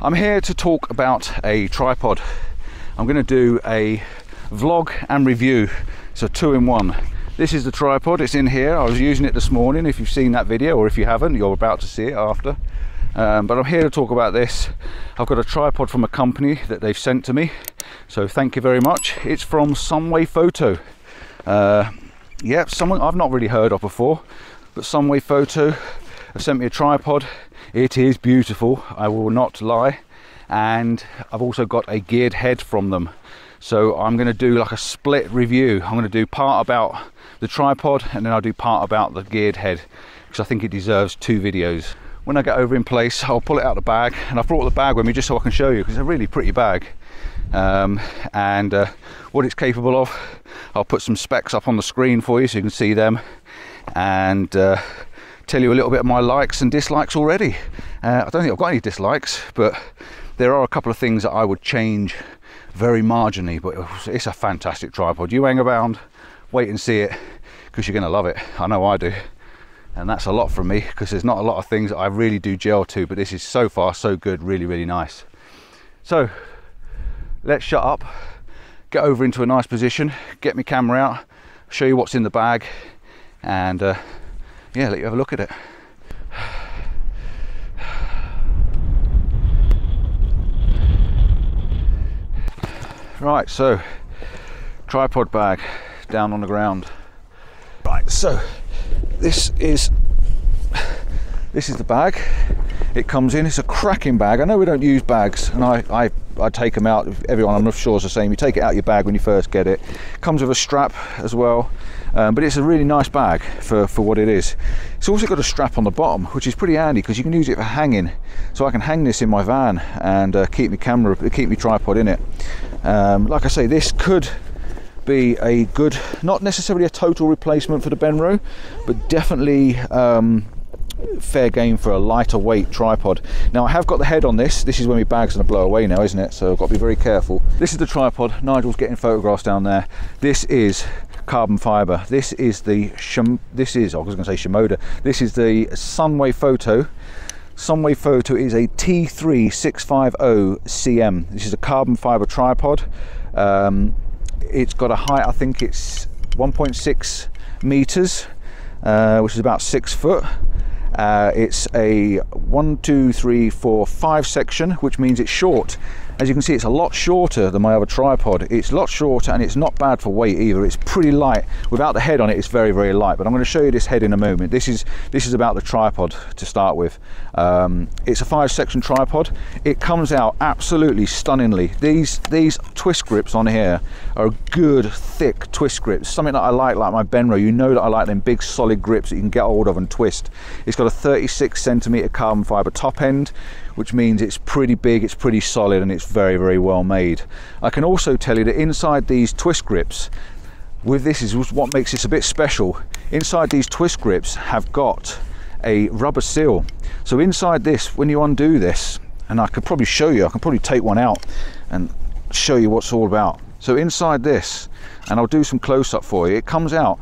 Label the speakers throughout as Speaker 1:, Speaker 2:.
Speaker 1: I'm here to talk about a tripod. I'm going to do a vlog and review, so two in one. This is the tripod, it's in here. I was using it this morning. If you've seen that video, or if you haven't, you're about to see it after. Um, but I'm here to talk about this. I've got a tripod from a company that they've sent to me, so thank you very much. It's from Sunwayfoto. Uh, yeah, someone I've not really heard of before, but Sunwayfoto have sent me a tripod. It is beautiful, I will not lie. And I've also got a geared head from them. So I'm going to do like a split review. I'm going to do part about the tripod and then I'll do part about the geared head because I think it deserves two videos. When I get over in place, I'll pull it out of the bag and I've brought the bag with me just so I can show you because it's a really pretty bag. Um, and uh, what it's capable of, I'll put some specs up on the screen for you so you can see them and uh, tell you a little bit of my likes and dislikes already. Uh, I don't think I've got any dislikes, but there are a couple of things that I would change very marginally, but it's a fantastic tripod. You hang around, wait and see it, because you're going to love it. I know I do. And that's a lot from me, because there's not a lot of things that I really do gel to, but this is so far so good, really, really nice. So, let's shut up, get over into a nice position, get my camera out, show you what's in the bag, and uh, yeah, let you have a look at it. Right, so tripod bag down on the ground. Right, so this is this is the bag. It comes in. It's a cracking bag. I know we don't use bags, and I I, I take them out. Everyone I'm sure is the same. You take it out your bag when you first get it. Comes with a strap as well, um, but it's a really nice bag for for what it is. It's also got a strap on the bottom, which is pretty handy because you can use it for hanging. So I can hang this in my van and uh, keep my camera, keep my tripod in it. Um, like I say, this could be a good, not necessarily a total replacement for the Benro, but definitely um, fair game for a lighter weight tripod. Now I have got the head on this. This is when my bag's to blow away now, isn't it? So I've got to be very careful. This is the tripod. Nigel's getting photographs down there. This is carbon fiber. This is the Shim this is I was going to say Shimoda. This is the Sunwayfoto Sunway Photo is a T3650CM. This is a carbon fiber tripod. Um, it's got a height, I think it's 1.6 meters, uh, which is about six foot. Uh, it's a one, two, three, four, five section, which means it's short. As you can see, it's a lot shorter than my other tripod. It's a lot shorter and it's not bad for weight either. It's pretty light. Without the head on it, it's very, very light. But I'm going to show you this head in a moment. This is this is about the tripod to start with. Um, it's a five section tripod. It comes out absolutely stunningly. These these twist grips on here are good, thick twist grips. Something that I like, like my Benro. You know that I like them big, solid grips that you can get hold of and twist. It's got a 36 centimeter carbon fiber top end which means it's pretty big, it's pretty solid, and it's very, very well made. I can also tell you that inside these twist grips, with this is what makes this a bit special. Inside these twist grips have got a rubber seal. So inside this, when you undo this, and I could probably show you, I can probably take one out and show you what's all about. So inside this, and I'll do some close up for you, it comes out.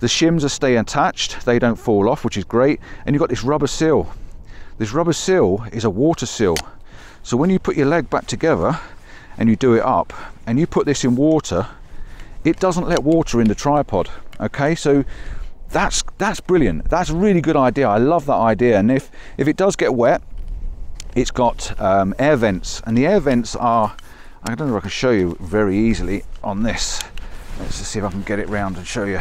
Speaker 1: The shims are stay attached, they don't fall off, which is great. And you've got this rubber seal. This rubber seal is a water seal. So when you put your leg back together and you do it up and you put this in water, it doesn't let water in the tripod. Okay, so that's that's brilliant. That's a really good idea. I love that idea. And if if it does get wet, it's got um, air vents, and the air vents are I don't know if I can show you very easily on this. Let's just see if I can get it round and show you.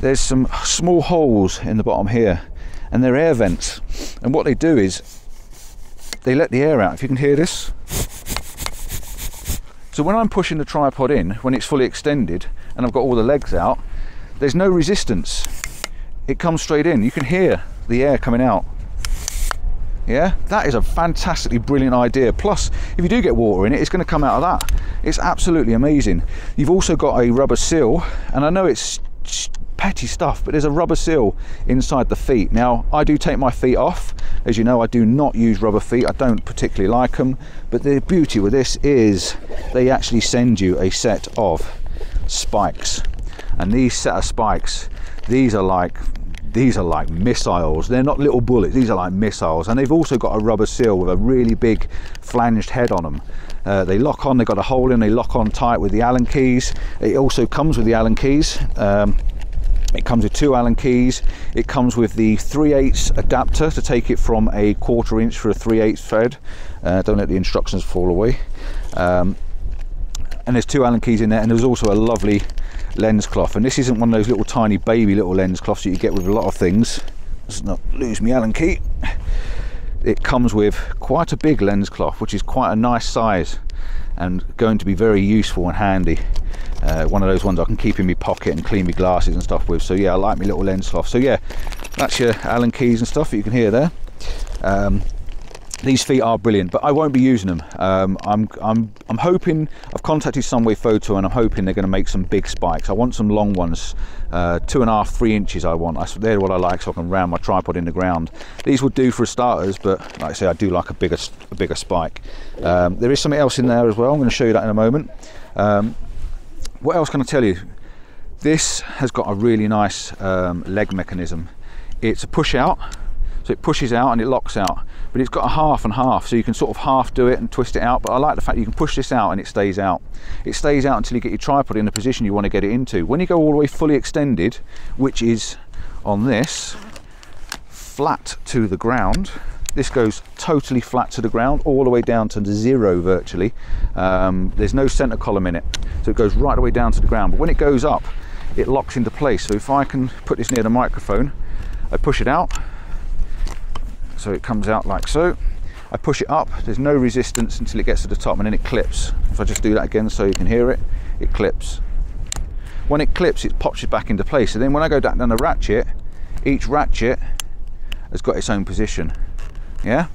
Speaker 1: There's some small holes in the bottom here and they're air vents. And what they do is they let the air out. If you can hear this. So when I'm pushing the tripod in, when it's fully extended and I've got all the legs out, there's no resistance. It comes straight in. You can hear the air coming out. Yeah, that is a fantastically brilliant idea. Plus, if you do get water in it, it's going to come out of that. It's absolutely amazing. You've also got a rubber seal, and I know it's petty stuff, but there's a rubber seal inside the feet. Now, I do take my feet off. As you know, I do not use rubber feet. I don't particularly like them. But the beauty with this is they actually send you a set of spikes. And these set of spikes, these are like these are like missiles. They're not little bullets, these are like missiles. And they've also got a rubber seal with a really big flanged head on them. Uh, they lock on, they've got a hole in, they lock on tight with the Allen keys. It also comes with the Allen keys. Um, it comes with two Allen keys. It comes with the 3 8 adapter to take it from a quarter inch for a 3 8 thread. Uh, don't let the instructions fall away. Um, and there's two Allen keys in there, and there's also a lovely lens cloth. And this isn't one of those little tiny baby little lens cloths that you get with a lot of things. Let's not lose me Allen key. It comes with quite a big lens cloth, which is quite a nice size and going to be very useful and handy. Uh, one of those ones I can keep in my pocket and clean my glasses and stuff with. So yeah, I like my little lens cloth. So yeah, that's your Allen keys and stuff that you can hear there. Um, these feet are brilliant, but I won't be using them. Um, I'm, I'm, I'm hoping, I've contacted Sunwayfoto and I'm hoping they're going to make some big spikes. I want some long ones, uh, two and a half, three inches I want. I, they're what I like so I can ram my tripod in the ground. These would do for starters, but like I say, I do like a bigger, a bigger spike. Um, there is something else in there as well. I'm going to show you that in a moment. Um, what else can I tell you? This has got a really nice um, leg mechanism. It's a push out, so it pushes out and it locks out but it's got a half and half so you can sort of half do it and twist it out. But I like the fact you can push this out and it stays out. It stays out until you get your tripod in the position you want to get it into. When you go all the way fully extended which is on this flat to the ground this goes totally flat to the ground all the way down to zero virtually. Um, there's no center column in it so it goes right the way down to the ground. But when it goes up it locks into place. So if I can put this near the microphone I push it out so it comes out like so. I push it up. There's no resistance until it gets to the top and then it clips. If I just do that again so you can hear it it clips. When it clips it pops it back into place. And then when I go down the ratchet each ratchet has got its own position. Yeah?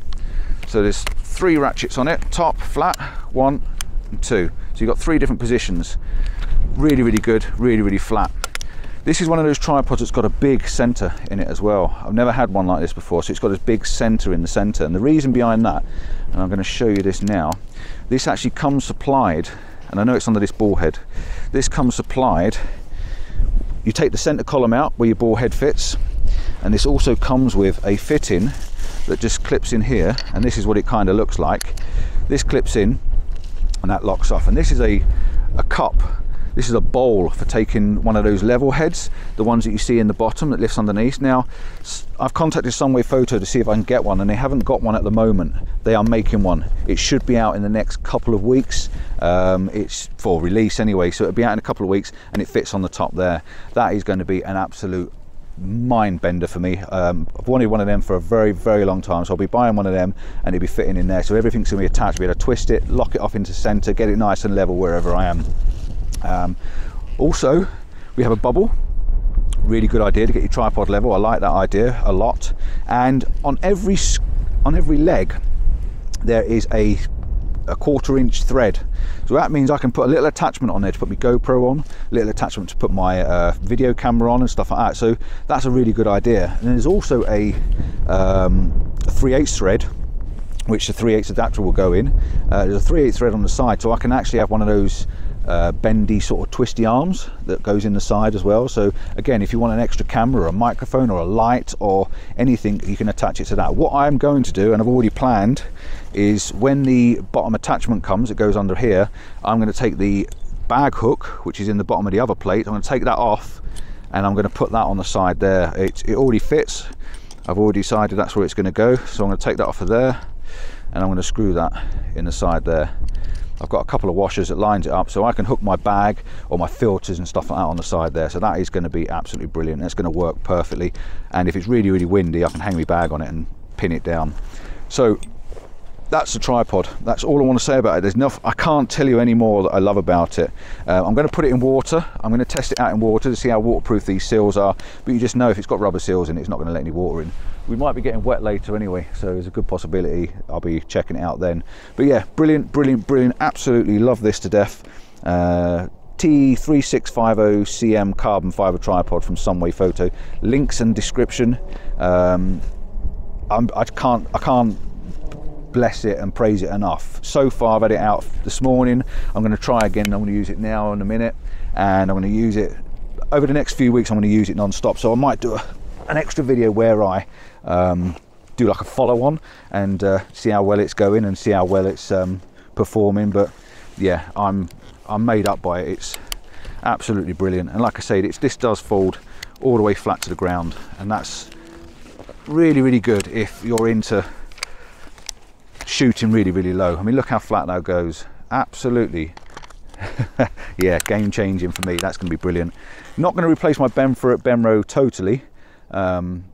Speaker 1: So there's three ratchets on it. Top flat one and two. So you've got three different positions. Really really good. Really really flat this is one of those tripods that's got a big center in it as well. I've never had one like this before, so it's got this big center in the center. And the reason behind that, and I'm going to show you this now, this actually comes supplied, and I know it's under this ball head, this comes supplied, you take the center column out where your ball head fits, and this also comes with a fitting that just clips in here, and this is what it kind of looks like. This clips in, and that locks off. And this is a, a cup this is a bowl for taking one of those level heads, the ones that you see in the bottom that lifts underneath. Now, I've contacted Sunwayfoto to see if I can get one and they haven't got one at the moment. They are making one. It should be out in the next couple of weeks. Um, it's for release anyway, so it'll be out in a couple of weeks and it fits on the top there. That is going to be an absolute mind bender for me. Um, I've wanted one of them for a very, very long time, so I'll be buying one of them and it'll be fitting in there. So everything's going to be attached, be able to twist it, lock it off into center, get it nice and level wherever I am. Um, also, we have a bubble. Really good idea to get your tripod level. I like that idea a lot. And on every on every leg, there is a a quarter inch thread. So that means I can put a little attachment on there to put my GoPro on, a little attachment to put my uh, video camera on and stuff like that. So that's a really good idea. And there's also a, um, 3 8 thread which the 3 8 adapter will go in. Uh, there's a 3 8 thread on the side so I can actually have one of those uh, bendy sort of twisty arms that goes in the side as well. So again if you want an extra camera or a microphone or a light or anything you can attach it to that. What I'm going to do and I've already planned is when the bottom attachment comes it goes under here I'm going to take the bag hook which is in the bottom of the other plate I'm going to take that off and I'm going to put that on the side there. It, it already fits. I've already decided that's where it's going to go so I'm going to take that off of there and I'm going to screw that in the side there I've got a couple of washers that lines it up so I can hook my bag or my filters and stuff like that on the side there. So that is going to be absolutely brilliant. It's going to work perfectly. And if it's really really windy I can hang my bag on it and pin it down. So that's the tripod. That's all I want to say about it. There's enough I can't tell you any more that I love about it. Uh, I'm going to put it in water. I'm going to test it out in water to see how waterproof these seals are but you just know if it's got rubber seals in it, it's not going to let any water in. We might be getting wet later anyway so there's a good possibility I'll be checking it out then. But yeah brilliant brilliant brilliant. Absolutely love this to death. Uh, T3650CM carbon fiber tripod from Sunwayfoto. Links and description. Um, I'm, I can't I can't bless it and praise it enough so far I've had it out this morning I'm going to try again I'm to use it now in a minute and I'm going to use it over the next few weeks I'm going to use it non-stop so I might do a an extra video where I um, do like a follow on and uh, see how well it's going and see how well it's um, performing. But yeah, I'm I'm made up by it. It's absolutely brilliant. And like I said, it's this does fold all the way flat to the ground, and that's really really good if you're into shooting really really low. I mean, look how flat that goes. Absolutely. yeah, game changing for me. That's going to be brilliant. Not going to replace my Benford Benro totally. Um,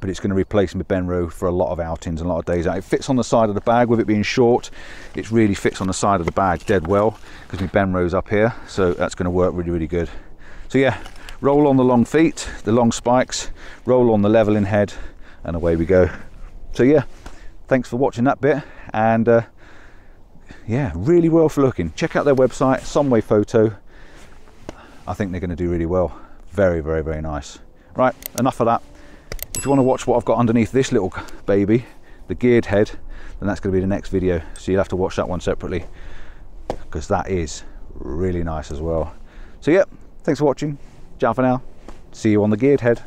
Speaker 1: but it's going to replace my Benro for a lot of outings and a lot of days out. It fits on the side of the bag with it being short. It really fits on the side of the bag dead well because my Benro's up here. So that's going to work really, really good. So yeah, roll on the long feet, the long spikes, roll on the leveling head and away we go. So yeah, thanks for watching that bit and uh, yeah, really well for looking. Check out their website, Sunwayfoto. I think they're going to do really well. Very, very, very nice. Right, enough of that. If you want to watch what I've got underneath this little baby, the geared head, then that's going to be the next video. So you'll have to watch that one separately because that is really nice as well. So yeah, thanks for watching. Ciao for now. See you on the geared head.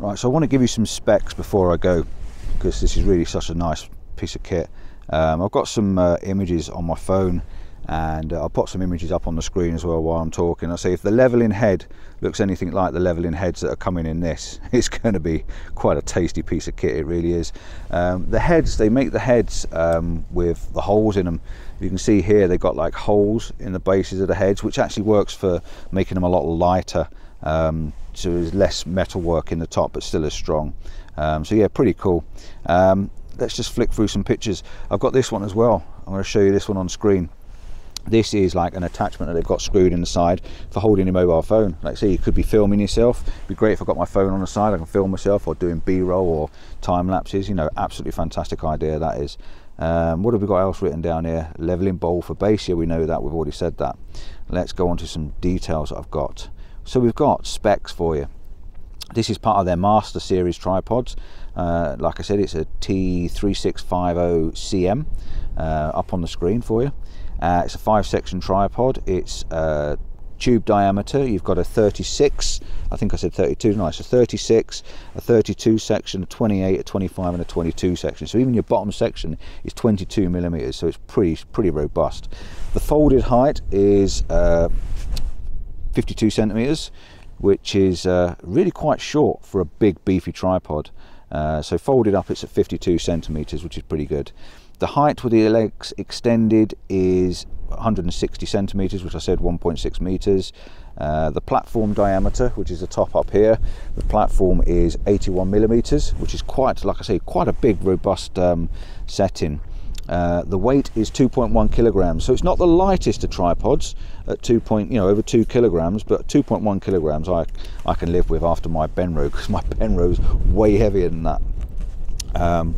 Speaker 1: Right, so I want to give you some specs before I go because this is really such a nice piece of kit. Um, I've got some uh, images on my phone and uh, I'll put some images up on the screen as well while I'm talking. I say if the leveling head looks anything like the leveling heads that are coming in this, it's going to be quite a tasty piece of kit. It really is. Um, the heads, they make the heads um, with the holes in them. You can see here they've got like holes in the bases of the heads, which actually works for making them a lot lighter. Um, so there's less metal work in the top, but still as strong. Um, so yeah, pretty cool. Um, let's just flick through some pictures. I've got this one as well. I'm going to show you this one on screen. This is like an attachment that they've got screwed in the side for holding your mobile phone. Like say you could be filming yourself. It'd be great if i got my phone on the side. I can film myself or doing b-roll or time lapses. You know absolutely fantastic idea that is. Um, what have we got else written down here? Leveling bowl for base. Yeah we know that. We've already said that. Let's go on to some details i've got so we've got specs for you this is part of their master series tripods uh, like i said it's a t3650cm uh, up on the screen for you uh, it's a five section tripod. It's tube diameter. You've got a 36, I think I said 32, nice, a 36, a 32 section, a 28, a 25 and a 22 section. So even your bottom section is 22 millimeters, so it's pretty, pretty robust. The folded height is uh, 52 centimeters, which is uh, really quite short for a big beefy tripod. Uh, so folded up it's at 52 centimeters, which is pretty good. The height with the legs extended is 160 centimeters, which I said 1.6 meters. Uh, the platform diameter, which is the top up here, the platform is 81 millimeters, which is quite, like I say, quite a big, robust um, setting. Uh, the weight is 2.1 kilograms, so it's not the lightest of tripods at 2. Point, you know, over 2 kilograms, but 2.1 kilograms I I can live with after my Benro because my Benro's way heavier than that. Um,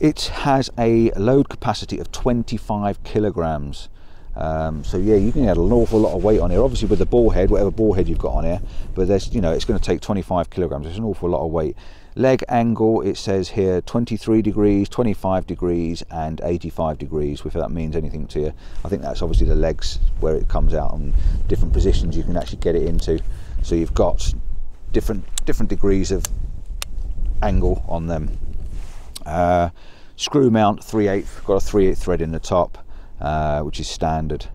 Speaker 1: it has a load capacity of 25 kilograms. Um, so yeah, you can add an awful lot of weight on here. Obviously with the ball head, whatever ball head you've got on here, but there's you know it's going to take 25 kilograms. It's an awful lot of weight. Leg angle, it says here 23 degrees, 25 degrees, and 85 degrees. If that means anything to you, I think that's obviously the legs where it comes out and different positions you can actually get it into. So you've got different different degrees of angle on them. Uh, screw mount 3 8 got a 3 8 thread in the top, uh, which is standard.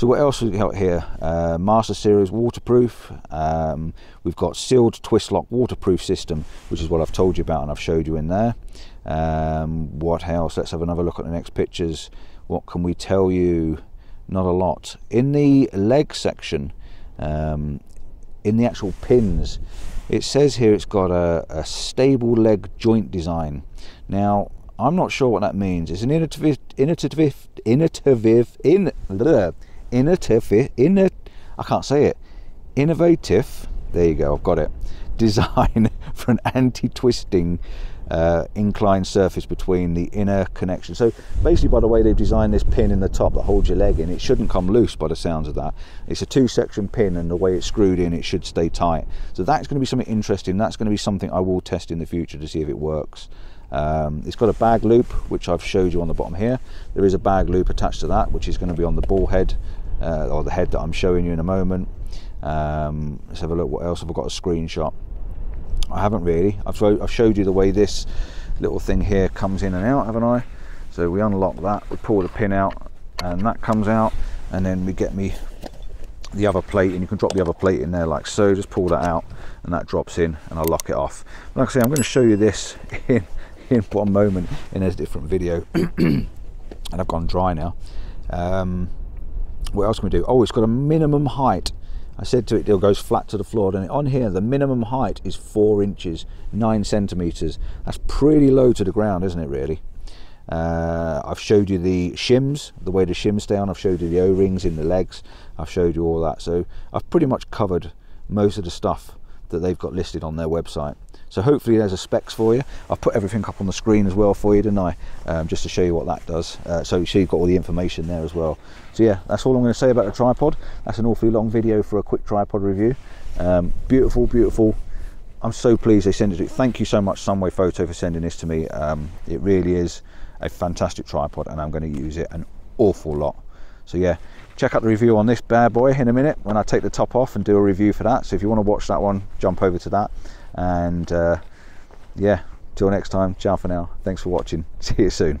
Speaker 1: So what else we got here? Uh, Master Series waterproof. Um, we've got sealed twist lock waterproof system, which is what I've told you about and I've showed you in there. Um, what else? Let's have another look at the next pictures. What can we tell you? Not a lot. In the leg section, um, in the actual pins, it says here it's got a, a stable leg joint design. Now, I'm not sure what that means. It's an innovative, innovative, innovative, in, bleh, innovative, in, I can't say it. Innovative. There you go. I've got it. Design for an anti-twisting uh, inclined surface between the inner connection. So basically, by the way they've designed this pin in the top that holds your leg in, it shouldn't come loose by the sounds of that. It's a two-section pin, and the way it's screwed in, it should stay tight. So that's going to be something interesting. That's going to be something I will test in the future to see if it works. Um, it's got a bag loop, which I've showed you on the bottom here. There is a bag loop attached to that, which is going to be on the ball head, uh, or the head that I'm showing you in a moment. Um, let's have a look. What else have I got a screenshot? I haven't really. I've, show, I've showed you the way this little thing here comes in and out, haven't I? So we unlock that, we pull the pin out, and that comes out, and then we get me the other plate, and you can drop the other plate in there like so. Just pull that out, and that drops in, and I lock it off. Like I say, I'm going to show you this in in one moment in a different video, and I've gone dry now. Um, what else can we do? Oh, it's got a minimum height I said to it, it goes flat to the floor. And on here, the minimum height is four inches, nine centimeters. That's pretty low to the ground, isn't it? Really. Uh, I've showed you the shims, the way the shims stay on. I've showed you the O-rings in the legs. I've showed you all that. So I've pretty much covered most of the stuff that they've got listed on their website. So hopefully there's a specs for you. I've put everything up on the screen as well for you, didn't I? Um, just to show you what that does. Uh, so, so you've got all the information there as well. So yeah, that's all I'm going to say about the tripod. That's an awfully long video for a quick tripod review. Um, beautiful, beautiful. I'm so pleased they sent it. Thank you so much, Sunwayfoto, for sending this to me. Um, it really is a fantastic tripod and I'm going to use it an awful lot. So yeah, check out the review on this bad boy in a minute when I take the top off and do a review for that. So if you want to watch that one, jump over to that. And uh, yeah, till next time, ciao for now. Thanks for watching. See you soon.